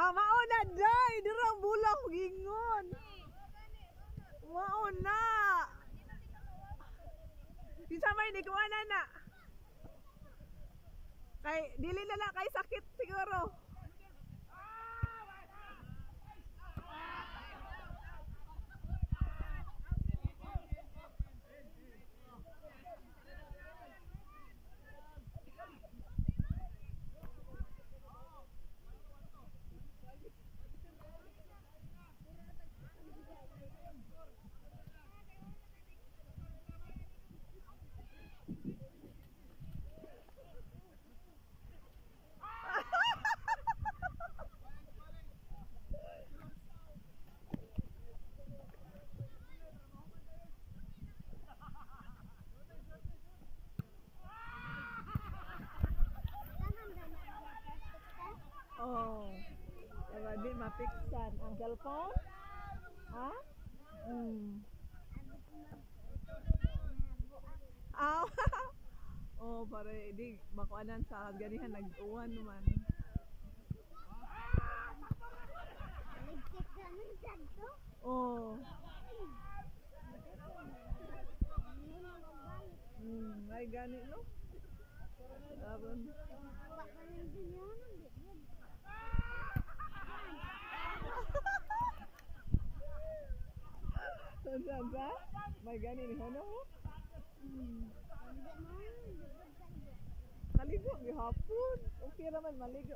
Ah, mauna day, dira bulang gingon. Mauna. Bisa may di kuha na na. Kay dili na lang kay sakit siguro. Oh. Diba, di mapiksan ang cellphone? Ha? Mm. Aw. oh, pare, di makuanan sa ganihan nag-uwan naman. Oh. Mm, ay gani no? Aron. Saan ba? Santa? Magani ni Hono. Okay naman, maligo.